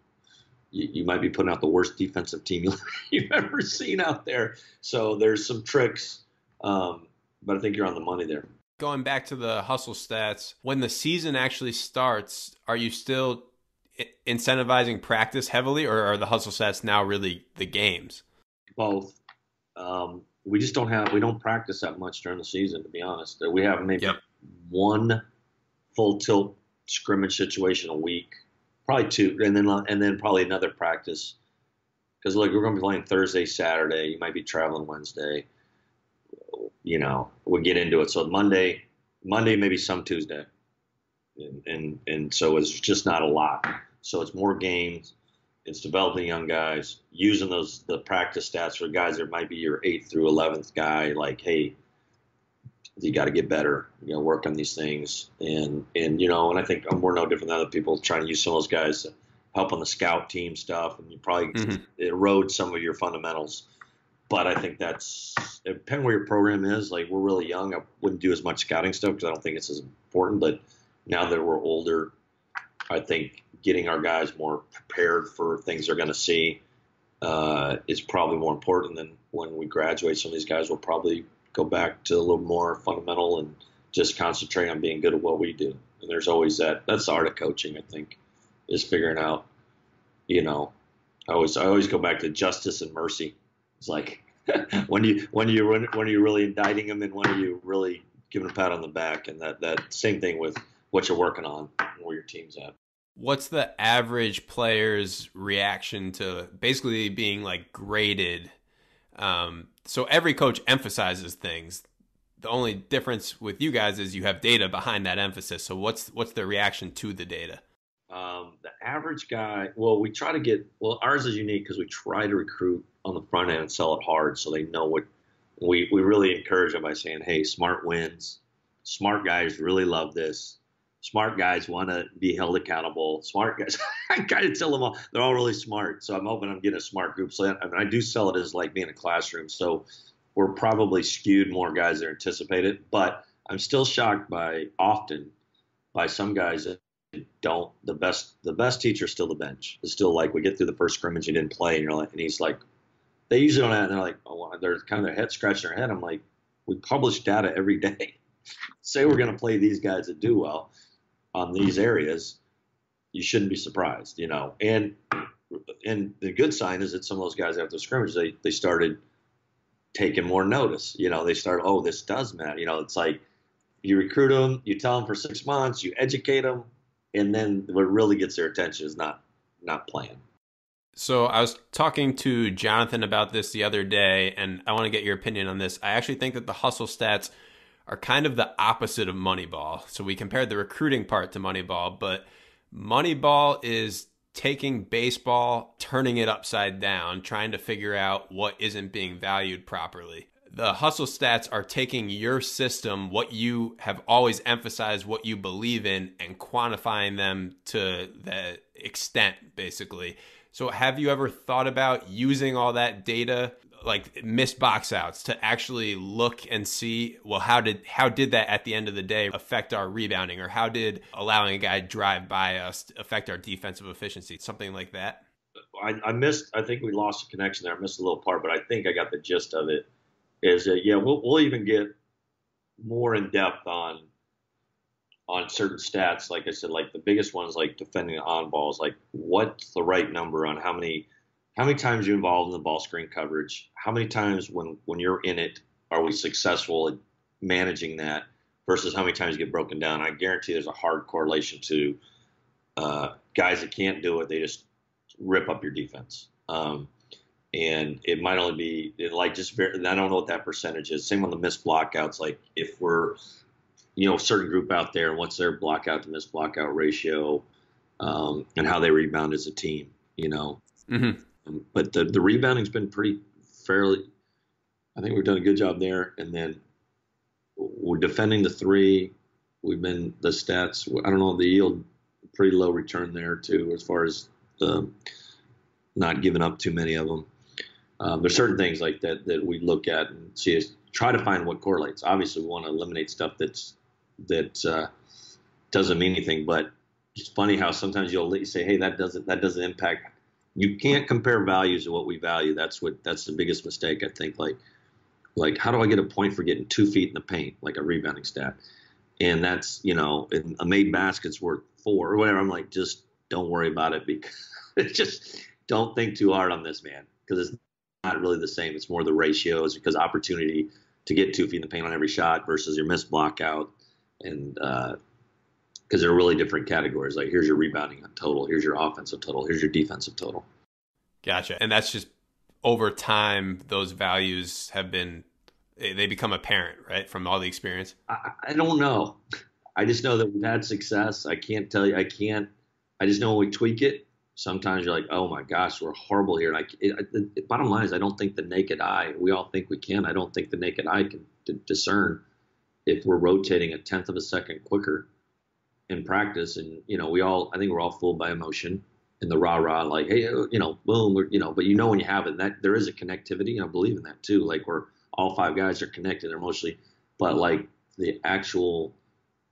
You, you might be putting out the worst defensive team you've ever seen out there. So there's some tricks, um, but I think you're on the money there going back to the hustle stats, when the season actually starts, are you still incentivizing practice heavily, or are the hustle stats now really the games? Both. Um, we just don't have we don't practice that much during the season. To be honest, we have maybe yep. one full tilt scrimmage situation a week, probably two, and then and then probably another practice. Because look, we're going to be playing Thursday, Saturday. You might be traveling Wednesday. You know, we get into it. So Monday, Monday, maybe some Tuesday, and and, and so it's just not a lot. So it's more games. It's developing young guys, using those the practice stats for guys that might be your eighth through eleventh guy. Like, hey, you got to get better. You know, work on these things, and and you know, and I think we're no different than other people trying to use some of those guys to help on the scout team stuff, and you probably mm-hmm. erode some of your fundamentals. But I think that's depending where your program is. Like we're really young, I wouldn't do as much scouting stuff because I don't think it's as important. But now that we're older, I think getting our guys more prepared for things they're going to see uh, is probably more important than when we graduate. Some of these guys will probably go back to a little more fundamental and just concentrate on being good at what we do. And there's always that. That's the art of coaching, I think, is figuring out. You know, I always I always go back to justice and mercy. It's like when you when you when, when are you really indicting them and when are you really giving a pat on the back and that that same thing with what you're working on and where your team's at what's the average player's reaction to basically being like graded? Um, so every coach emphasizes things. The only difference with you guys is you have data behind that emphasis. So what's what's the reaction to the data? Um, the average guy, well, we try to get well. Ours is unique because we try to recruit on the front end and sell it hard, so they know what we we really encourage them by saying, "Hey, smart wins. Smart guys really love this smart guys want to be held accountable. Smart guys, I of tell them all, they're all really smart. So I'm hoping I'm getting a smart group. So I, mean, I do sell it as like being a classroom. So we're probably skewed more guys than anticipated, but I'm still shocked by often by some guys that don't the best the best teacher still the bench. It's still like we get through the first scrimmage, you didn't play, and you're like, and he's like, they usually don't have, and they're like, oh, they're kind of their head scratching their head. I'm like, we publish data every day. Say we're going to play these guys that do well on these areas, you shouldn't be surprised, you know. And and the good sign is that some of those guys after the scrimmage, they they started taking more notice. You know, they start, oh, this does matter. You know, it's like you recruit them, you tell them for six months, you educate them, and then what really gets their attention is not not playing. So I was talking to Jonathan about this the other day, and I want to get your opinion on this. I actually think that the hustle stats are kind of the opposite of Moneyball. So we compared the recruiting part to Moneyball, but Moneyball is taking baseball, turning it upside down, trying to figure out what isn't being valued properly. The hustle stats are taking your system, what you have always emphasized, what you believe in, and quantifying them to the extent, basically. So, have you ever thought about using all that data like missed box outs to actually look and see well how did how did that at the end of the day affect our rebounding? Or how did allowing a guy drive by us affect our defensive efficiency? Something like that? I, I missed I think we lost a connection there. I missed a little part but I think I got the gist of it. Is that yeah we'll, we'll even get more in depth on on certain stats. Like I said like the biggest ones like defending on balls like what's the right number on how many how many times you involved in the ball screen coverage? How many times when when you're in it are we successful at managing that? versus how many times you get broken down. I guarantee there's a hard correlation to uh, guys that can't do it. They just rip up your defense. Um, and it might only be like just very, I don't know what that percentage is. Same on the missed blockouts. Like if we're, you know, a certain group out there, what's their blockout to missed blockout ratio, um, and how they rebound as a team, you know. Mm-hmm. Um, but the the rebounding's been pretty fairly. I think we've done a good job there, and then we're defending the three. We've been the stats. I don't know the yield, pretty low return there too, as far as the not giving up too many of them. Um, there's certain things like that that we look at and see is try to find what correlates. Obviously, we want to eliminate stuff that's that uh, doesn't mean anything. But it's funny how sometimes you'll say, "Hey, that doesn't that doesn't impact." You can't compare values to what we value. That's what that's the biggest mistake I think. Like, like how do I get a point for getting two feet in the paint, like a rebounding stat? And that's you know, a made basket's worth four or whatever. I'm like, just don't worry about it because just don't think too hard on this, man, because it's not really the same. It's more the ratios because opportunity to get two feet in the paint on every shot versus your missed block out, and uh, because they're really different categories. Like here's your rebounding total, here's your offensive total, here's your defensive total. Gotcha, and that's just over time. Those values have been they become apparent, right, from all the experience. I, I don't know. I just know that we've had success. I can't tell you. I can't. I just know when we tweak it, sometimes you're like, oh my gosh, we're horrible here. And I, it, the, the bottom line is, I don't think the naked eye, we all think we can. I don't think the naked eye can d- discern if we're rotating a tenth of a second quicker in practice. And, you know, we all, I think we're all fooled by emotion and the rah rah, like, hey, uh, you know, boom, we're, you know, but you know, when you have it, that there is a connectivity. And I believe in that too. Like, where all five guys are connected emotionally, but like the actual,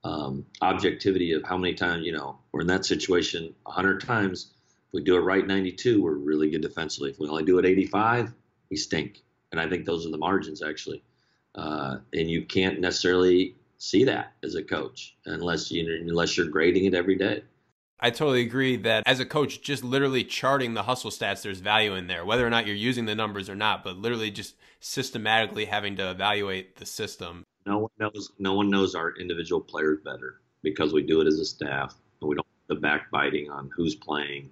um, objectivity of how many times, you know, we're in that situation hundred times If we do it right 92, we're really good defensively. If we only do it 85, we stink. And I think those are the margins actually. Uh, and you can't necessarily see that as a coach unless you unless you're grading it every day. I totally agree that as a coach, just literally charting the hustle stats, there's value in there, whether or not you're using the numbers or not, but literally just systematically having to evaluate the system. No one knows. No one knows our individual players better because we do it as a staff, and we don't the backbiting on who's playing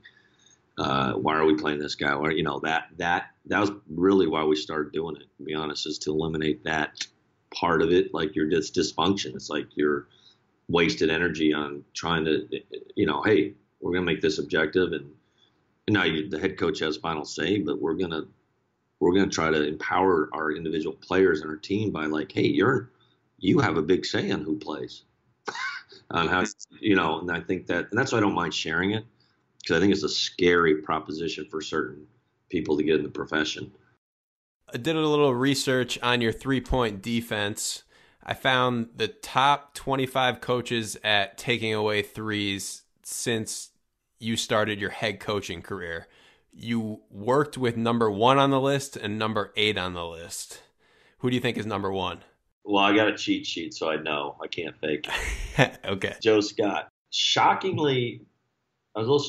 uh, why are we playing this guy? Why, you know that that that was really why we started doing it. To be honest, is to eliminate that part of it. Like you're just dysfunction. It's like you're wasted energy on trying to, you know, hey, we're gonna make this objective, and, now you, the head coach has final say, but we're gonna we're gonna try to empower our individual players and our team by like, hey, you're you have a big say on who plays, on how you know, and I think that, and that's why I don't mind sharing it because I think it's a scary proposition for certain people to get in the profession. I did a little research on your three point defense. I found the top 25 coaches at taking away threes since you started your head coaching career. You worked with number one on the list and number eight on the list. Who do you think is number one? Well, I got a cheat sheet, so I know I can't fake okay. Joe Scott. Shockingly, I was a little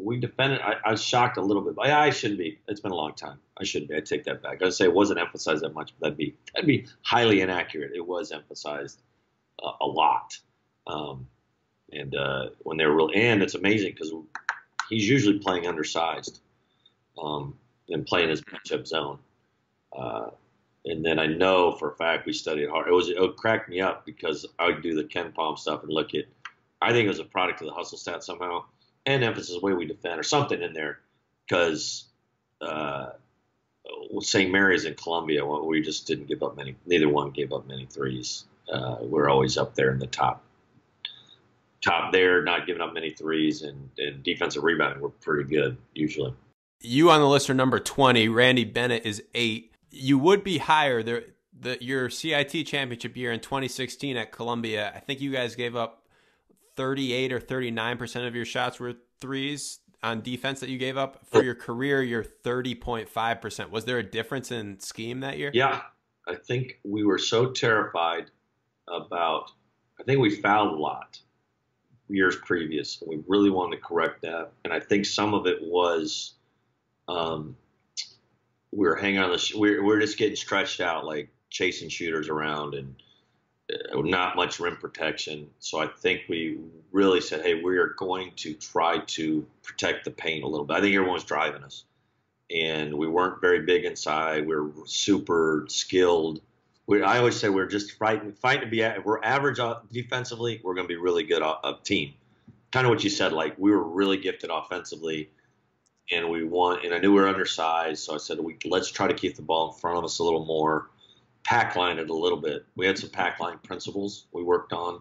we defended. I, I, was shocked a little bit. Yeah, I shouldn't be. It's been a long time. I shouldn't be. I take that back. I would say it wasn't emphasized that much. But that'd be that'd be highly inaccurate. It was emphasized uh, a lot. Um, and uh, when they were real, and it's amazing because he's usually playing undersized um, and playing his matchup zone. Uh, and then I know for a fact we studied hard. It was it would crack me up because I would do the KenPom stuff and look at. I think it was a product of the hustle stat somehow and emphasis the way we defend or something in there because uh, St. Mary's in Columbia, we just didn't give up many. Neither one gave up many threes. Uh, we're always up there in the top, top there, not giving up many threes, and, and defensive rebounding we're pretty good usually. You on the list are number twenty. Randy Bennett is eight. You would be higher there. The your CIT championship year in 2016 at Columbia, I think you guys gave up 38 or 39% of your shots were threes on defense that you gave up. For your career, you're 30.5%. Was there a difference in scheme that year? Yeah. I think we were so terrified about, I think we fouled a lot years previous. And we really wanted to correct that. And I think some of it was, um, we were hanging on the, we we're, we're just getting stretched out, like chasing shooters around and, Uh, not much rim protection. So I think we really said, hey, we are going to try to protect the paint a little bit. I think everyone was driving us, and we weren't very big inside. We were super skilled. We, I always say we're just fighting, fighting to be. If we're average uh, defensively, we're going to be really good uh, a team. Kind of what you said. Like we were really gifted offensively, and we want. And I knew we were undersized, so I said, we let's try to keep the ball in front of us a little more pack line it a little bit. We had some pack line principles we worked on,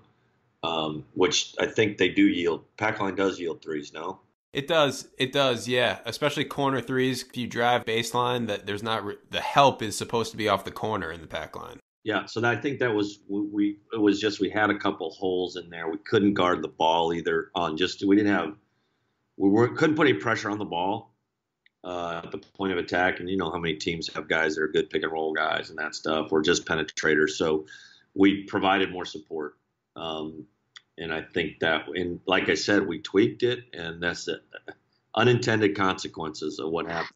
um, which I think they do yield. Pack line does yield threes, no? It does. It does. Yeah, especially corner threes. If you drive baseline, that there's not re- the help is supposed to be off the corner in the pack line. Yeah, so I think that was we. It was just we had a couple holes in there. We couldn't guard the ball either. On just we didn't have we weren't couldn't put any pressure on the ball uh, at the point of attack. And you know how many teams have guys that are good pick and roll guys and that stuff, or just penetrators. So we provided more support. Um, and I think that, and like I said, we tweaked it, and that's the unintended consequences of what happens.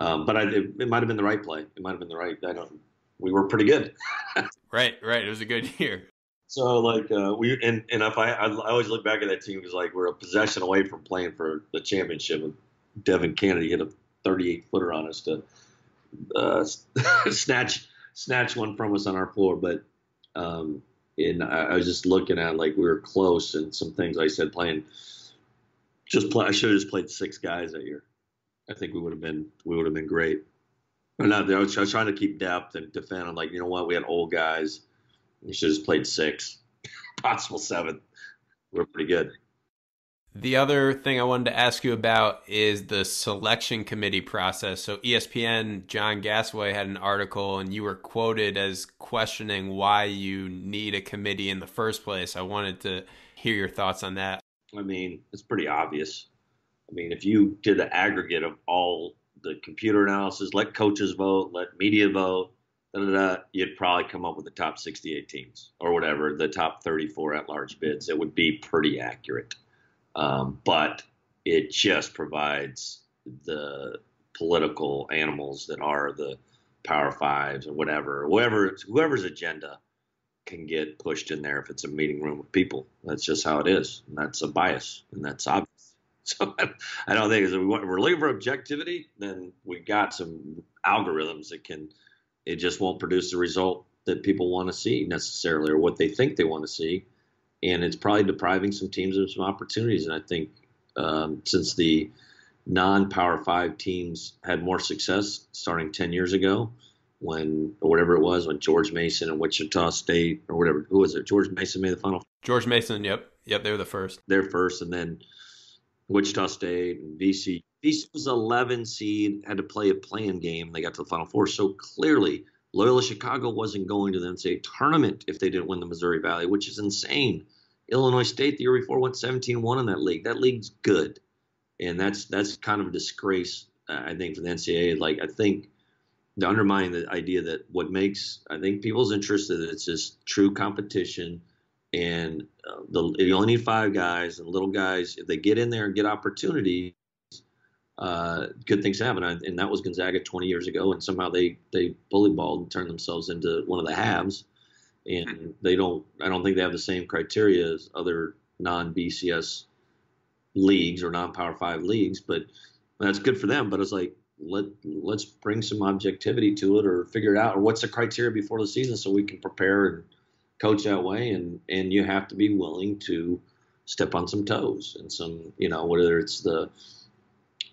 Um, but I, it, it might have been the right play. It might have been the right. I don't. We were pretty good. right, right. It was a good year. So like uh, we and and if I, I always look back at that team because like we're a possession away from playing for the championship. Devin Kennedy hit a 38 footer on us to uh, snatch snatch one from us on our floor. But um, and I, I, was just looking at like we were close and some things I said playing. Just play. I should have just played six guys that year. I think we would have been we would have been great. Not, I was, I was trying to keep depth and defend. I'm like, you know what? We had old guys. We should have just played six, possible seven. We're pretty good. The other thing I wanted to ask you about is the selection committee process. So ESPN, John Gasaway had an article, and you were quoted as questioning why you need a committee in the first place. I wanted to hear your thoughts on that. I mean, it's pretty obvious. I mean, if you did the aggregate of all the computer analysis, let coaches vote, let media vote, da, da, da, you'd probably come up with the top 68 teams or whatever, the top 34 at large bids. It would be pretty accurate um, but it just provides the political animals that are the Power Fives or whatever, whoever whoever's agenda can get pushed in there if it's a meeting room of people. That's just how it is, and that's a bias, and that's obvious. So I don't think if we want, for objectivity, then we got some algorithms that can. It just won't produce the result that people want to see necessarily, or what they think they want to see and it's probably depriving some teams of some opportunities. And I think um, since the non-power five teams had more success starting 10 years ago when or whatever it was when George Mason and Wichita State or whatever who was it? George Mason made the final? George Mason yep. Yep they were the first. They're first and then Wichita State and BC BC was 11 seed had to play a playing game they got to the final four. So clearly Loyola Chicago wasn't going to the NCAA tournament if they didn't win the Missouri Valley, which is insane. Illinois State the year before went 17-1 in that league. That league's good, and that's that's kind of a disgrace, uh, I think, for the NCAA. Like I think to undermine the idea that what makes I think people's interest that it's just true competition, and uh, the you only need five guys and little guys if they get in there and get opportunity uh, good things happen. And that was Gonzaga 20 years ago, and somehow they they bully balled and turned themselves into one of the halves. And they don't. I don't think they have the same criteria as other non BCS leagues or non Power Five leagues. But that's good for them. But it's like let let's bring some objectivity to it, or figure it out, or what's the criteria before the season, so we can prepare and coach that way. And and you have to be willing to step on some toes and some, you know, whether it's the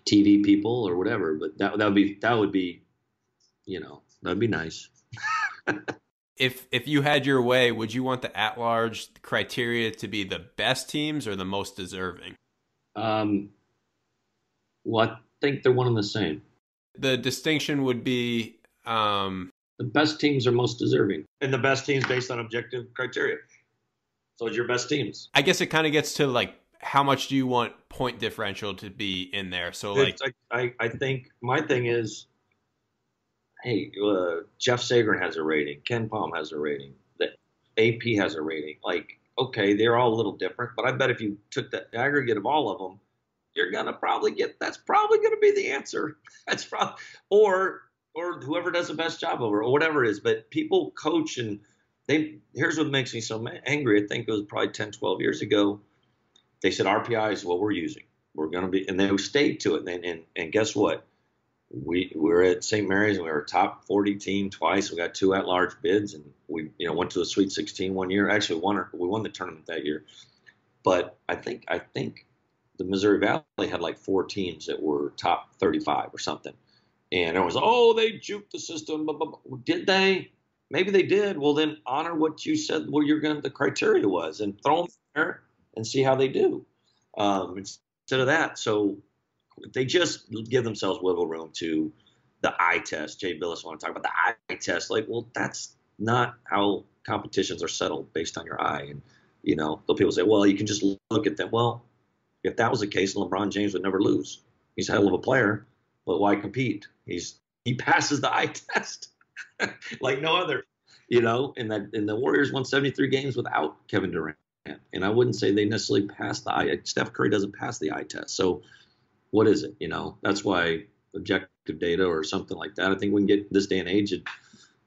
TV people or whatever. But that that would be that would be, you know, that'd be nice. if if you had your way, would you want the at large criteria to be the best teams or the most deserving? Um, well, I think they're one and the same. The distinction would be um, the best teams are most deserving, and the best teams based on objective criteria. So it's your best teams. I guess it kind of gets to like how much do you want point differential to be in there? So like, I, I think my thing is, hey, uh, Jeff Sagarin has a rating, KenPom has a rating, the AP has a rating. Like, okay, they're all a little different, but I bet if you took the aggregate of all of them, you're gonna probably get that's probably gonna be the answer. That's probably or or whoever does the best job over or whatever it is. But people coach and they here's what makes me so angry. I think it was probably 10, 12 years ago. They said RPI is what we're using. We're going to be, and they stayed to it. And, and, and guess what? We we're at St. Mary's and we were a top 40 team twice. We got two at-large bids, and we you know went to the Sweet 16 one year. Actually, won we won the tournament that year. But I think I think the Missouri Valley had like four teams that were top 35 or something. And everyone was, oh, they juked the system. Blah, blah, blah. Did they? Maybe they did. Well, then honor what you said. What you're going the criteria was, and throw them there and see how they do. Um, instead of that, so they just give themselves wiggle room to the eye test. Jay Bilas want to talk about the eye test. Like, well, that's not how competitions are settled based on your eye. And you know, the people say, well, you can just look at them. Well, if that was the case, LeBron James would never lose. He's a hell of a player, but why compete? He's he passes the eye test like no other, you know. And that and the Warriors won 73 games without Kevin Durant, and I wouldn't say they necessarily pass the eye. Steph Curry doesn't pass the eye test, so what is it? You know, that's why objective data or something like that. I think we can get this day and age. It,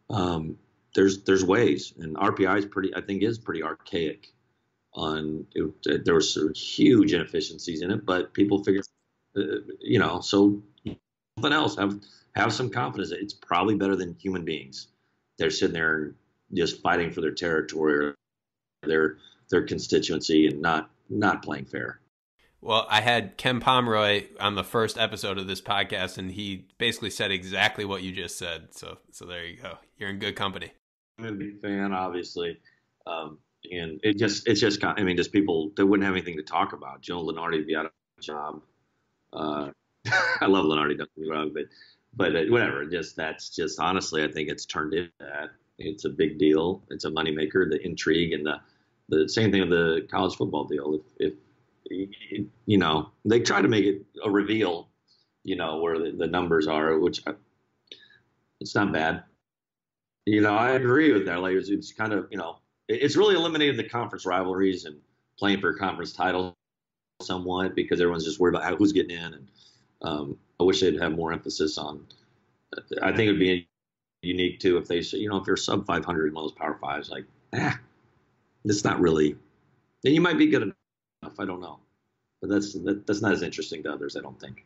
um, there's there's ways, and RPI is pretty. I think is pretty archaic. On it, there was huge inefficiencies in it, but people figure, uh, you know, so something else. Have have some confidence. It's probably better than human beings. They're sitting there just fighting for their territory or their their constituency and not not playing fair. Well, I had Ken Pomeroy on the first episode of this podcast, and he basically said exactly what you just said. So, so there you go. You're in good company. I'm a big fan, obviously, um, and it just it's just I mean, just people they wouldn't have anything to talk about. Joe Lunardi would be out of job. Uh, I love Lunardi, don't get me wrong, but but uh, whatever. Just that's just honestly, I think it's turned into that. It's a big deal. It's a moneymaker. The intrigue and the the same thing with the college football deal. If, if you know, they try to make it a reveal, you know, where the, the numbers are, which uh, it's not bad. You know, I agree with that. Like it's, it's kind of, you know, it's really eliminated the conference rivalries and playing for conference title somewhat because everyone's just worried about how, who's getting in and um, I wish they'd have more emphasis on. I think it'd be unique too if they say, you know, if you're sub 500 in those Power Fives, like, ah, it's not really. Then you might be good enough. I don't know, but that's that, that's not as interesting to others. I don't think.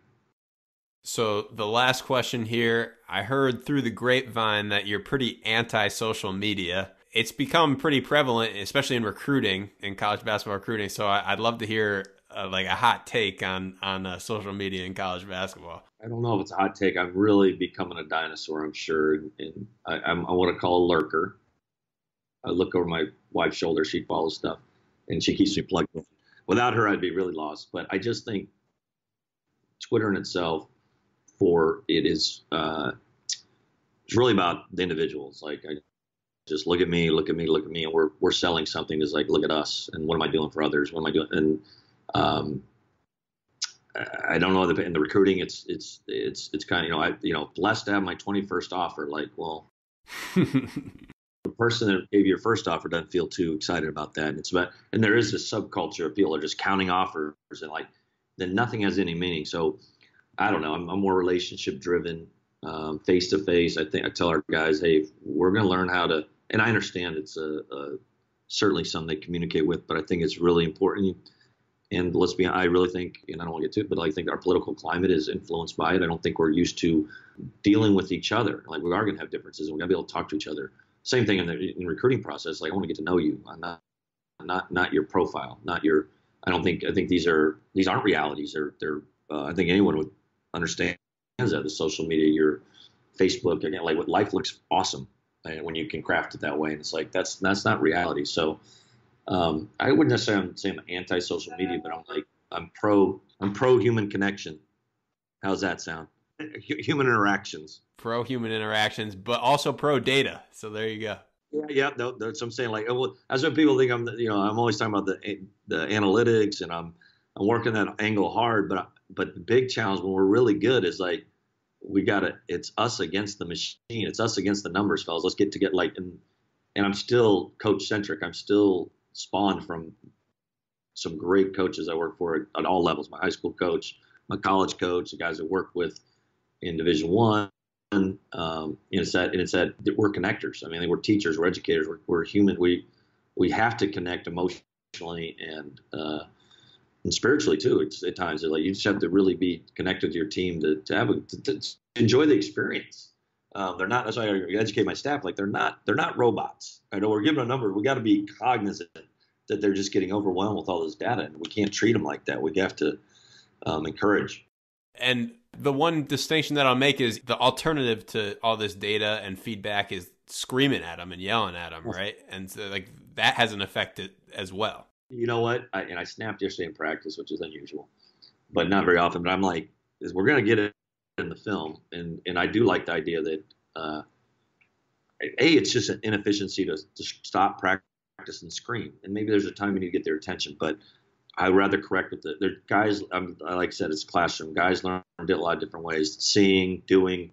So the last question here, I heard through the grapevine that you're pretty anti-social media. It's become pretty prevalent, especially in recruiting, in college basketball recruiting. So I, would love to hear uh, like a hot take on on uh, social media in college basketball? I don't know if it's a hot take. I'm really becoming a dinosaur. I'm sure, and I, I'm, I want to call a lurker. I look over my wife's shoulder. She follows stuff, and she keeps me plugged in. Without her, I'd be really lost. But I just think Twitter in itself, for it is, uh, it's really about the individuals. Like I just look at me, look at me, look at me, and we're we're selling something. Is like look at us, and what am I doing for others? What am I doing? And um, I don't know in the recruiting. It's it's it's it's kind of you know I you know blessed to have my 21st offer. Like, well, the person that gave you your first offer doesn't feel too excited about that. And it's about and there is a subculture of people are just counting offers and like then nothing has any meaning. So I don't know. I'm, I'm more relationship driven, face to face. I think I tell our guys, hey, we're going to learn how to. And I understand it's a, a certainly something they communicate with, but I think it's really important and let's be, I really think, and I don't want to get to it, but I think our political climate is influenced by it. I don't think we're used to dealing with each other. Like we are going to have differences, and we got to be able to talk to each other. Same thing in the in recruiting process. Like I want to get to know you, I'm not not not your profile, not your. I don't think I think these are these aren't realities. They're they're. Uh, I think anyone would understand that the social media, your Facebook, again, like what life looks awesome and when you can craft it that way, and it's like that's that's not reality. So um, I wouldn't necessarily say I'm anti-social media, but I'm like I'm pro I'm pro human connection. How's that sound? Human interactions. Pro human interactions, but also pro data. So there you go. Yeah, yeah. No, that's what I'm saying. Like, well, that's what people think. I'm, you know, I'm always talking about the the analytics, and I'm I'm working that angle hard. But but the big challenge when we're really good is like we got to. It's us against the machine. It's us against the numbers, fellas. Let's get to get like and and I'm still coach centric. I'm still spawned from some great coaches I work for at, all levels. My high school coach, my college coach, the guys I work with in Division One, Um, you it's that, and it's that we're connectors. I mean, we're teachers, we're educators, we're, we're human. We we have to connect emotionally and uh, and spiritually too. It's at times like you just have to really be connected to your team to, to have a, to, to enjoy the experience. Um, they're not. That's why I educate my staff. Like they're not. They're not robots. I know we're given a number. We got to be cognizant that they're just getting overwhelmed with all this data, and we can't treat them like that. We have to um, encourage. And the one distinction that I'll make is the alternative to all this data and feedback is screaming at them and yelling at them, right? And so like that has an effect as well. You know what? I, and I snapped yesterday in practice, which is unusual, but not very often. But I'm like, is we're gonna get it in the film, and and I do like the idea that uh, a it's just an inefficiency to, to stop practice and scream, and maybe there's a time you need to get their attention, but I rather correct with the guys. Um, like I said, it's classroom. Guys learn it a lot of different ways: seeing, doing,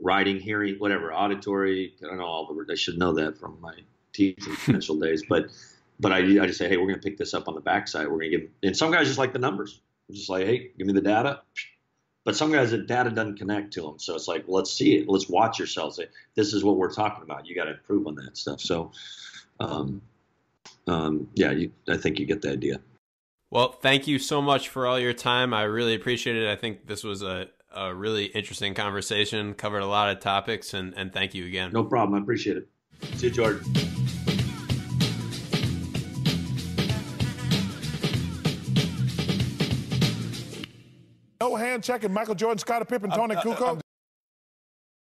writing, hearing, whatever, auditory. I don't know all the. Words. I should know that from my teaching potential days, but but I, I just say, hey, we're going to pick this up on the backside. We're going to give, and some guys just like the numbers. Just like, hey, give me the data. But some guys, the data doesn't connect to them. So it's like, let's see it. Let's watch yourselves. This is what we're talking about. You got to improve on that stuff. So, um, um, yeah, you, I think you get the idea. Well, thank you so much for all your time. I really appreciate it. I think this was a, a really interesting conversation, covered a lot of topics, and, and thank you again. No problem. I appreciate it. See you, Jordan. No hand checking Michael Jordan, Scottie Pippen, Tony uh, uh, Kukoc.